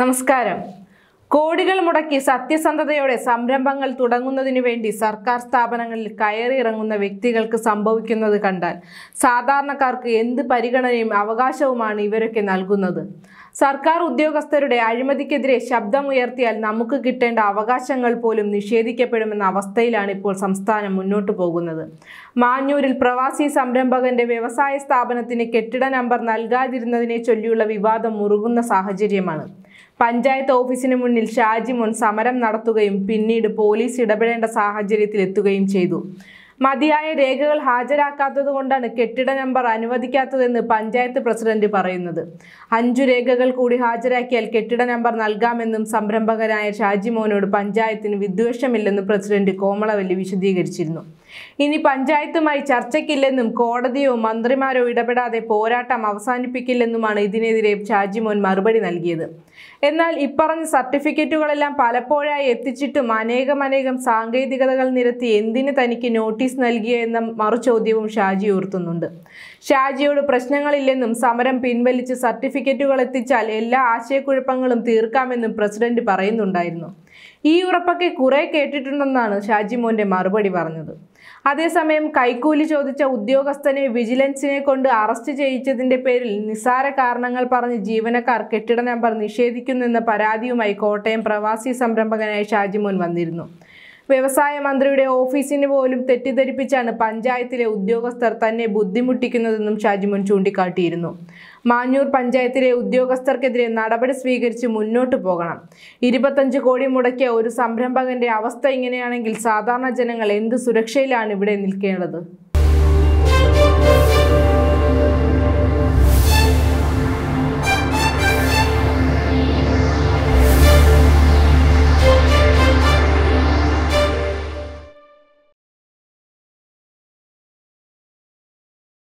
നമസ്കാരം. കോടികൾ മുടക്കി സത്യസന്ധതയോടെ സംരംഭങ്ങൾ തുടങ്ങുന്നതിനു വേണ്ടി സർക്കാർ സ്ഥാപനങ്ങളിൽ കയറിയിറങ്ങുന്ന വ്യക്തികൾക്ക് സംഭവിക്കുന്നത് കണ്ടാൽ സാധാരണക്കാർക്ക് എന്ത് പരിഗണനയും അവകാശവുമാണ് ഇവരൊക്കെ നൽകുന്നത്? സർക്കാർ ഉദ്യോഗസ്ഥരുടെ അഴിമതിക്കെതിരെ ശബ്ദമുയർത്തിയാൽ നമുക്ക് കിട്ടേണ്ട അവകാശങ്ങൾ പോലും നിഷേധിക്കപ്പെടുമെന്ന അവസ്ഥയിലാണ് ഇപ്പോൾ സംസ്ഥാനം മുന്നോട്ടു പോകുന്നത്. മാഞ്ഞൂരിൽ പ്രവാസി സംരംഭകന്റെ വ്യവസായ സ്ഥാപനത്തിന് കെട്ടിട നമ്പർ നൽകാതിരുന്നതിനെ ചൊല്ലിയുള്ള വിവാദം മുറുകുന്ന സാഹചര്യമാണ്. പഞ്ചായത്ത് ഓഫീസിന് മുന്നിൽ ഷാജിമോൻ സമരം നടത്തുകയും പിന്നീട് പോലീസ് ഇടപെടേണ്ട സാഹചര്യത്തിലെത്തുകയും ചെയ്തു. മതിയായ രേഖകൾ ഹാജരാക്കാത്തത് കൊണ്ടാണ് കെട്ടിട നമ്പർ അനുവദിക്കാത്തതെന്ന് പഞ്ചായത്ത് പ്രസിഡന്റ് പറയുന്നത്. അഞ്ചു രേഖകൾ കൂടി ഹാജരാക്കിയാൽ കെട്ടിട നമ്പർ നൽകാമെന്നും സംരംഭകനായ ഷാജിമോനോട് പഞ്ചായത്തിന് വിദ്വേഷമില്ലെന്നും പ്രസിഡന്റ് കോമളവല്ലി വിശദീകരിച്ചിരുന്നു. ഇനി പഞ്ചായത്തുമായി ചർച്ചയ്ക്കില്ലെന്നും കോടതിയോ മന്ത്രിമാരോ ഇടപെടാതെ പോരാട്ടം അവസാനിപ്പിക്കില്ലെന്നുമാണ് ഇതിനെതിരെ ഷാജിമോൻ മറുപടി നൽകിയത്. എന്നാൽ ഇപ്പറഞ്ഞ സർട്ടിഫിക്കറ്റുകളെല്ലാം പലപ്പോഴായി എത്തിച്ചിട്ടും അനേകമനേകം സാങ്കേതികതകൾ നിരത്തി എന്തിന് തനിക്ക് നോട്ടീസ് നൽകിയ എന്ന മറുചോദ്യവും ഷാജി ഉയർത്തുന്നുണ്ട്. ഷാജിയോട് പ്രശ്നങ്ങളില്ലെന്നും സമരം പിൻവലിച്ച് സർട്ടിഫിക്കറ്റുകൾ എത്തിച്ചാൽ എല്ലാ ആശയക്കുഴപ്പങ്ങളും തീർക്കാമെന്നും പ്രസിഡന്റ് പറയുന്നുണ്ടായിരുന്നു. ഈ ഉറപ്പൊക്കെ കുറെ കേട്ടിട്ടുണ്ടെന്നാണ് ഷാജിമോന്റെ മറുപടി പറഞ്ഞത്. അതേസമയം കൈക്കൂലി ചോദിച്ച ഉദ്യോഗസ്ഥനെ വിജിലൻസിനെ കൊണ്ട് അറസ്റ്റ് ചെയ്യിച്ചതിന്റെ പേരിൽ നിസ്സാര കാരണങ്ങൾ പറഞ്ഞ് ജീവനക്കാർ കെട്ടിട നമ്പർ നിഷേധിക്കുന്നെന്ന പരാതിയുമായി കോട്ടയം പ്രവാസി സംരംഭകനായ ഷാജിമോൻ വന്നിരുന്നു. വ്യവസായ മന്ത്രിയുടെ ഓഫീസിന് പോലും തെറ്റിദ്ധരിപ്പിച്ചാണ് പഞ്ചായത്തിലെ ഉദ്യോഗസ്ഥർ തന്നെ ബുദ്ധിമുട്ടിക്കുന്നതെന്നും ഷാജിമോൻ ചൂണ്ടിക്കാട്ടിയിരുന്നു. മാഞ്ഞൂർ പഞ്ചായത്തിലെ ഉദ്യോഗസ്ഥർക്കെതിരെ നടപടി സ്വീകരിച്ച് മുന്നോട്ടു പോകണം. ഇരുപത്തഞ്ച് കോടി മുടക്കിയ ഒരു സംരംഭകന്റെ അവസ്ഥ ഇങ്ങനെയാണെങ്കിൽ സാധാരണ ജനങ്ങൾ എന്ത് സുരക്ഷയിലാണ് ഇവിടെ നിൽക്കേണ്ടത്?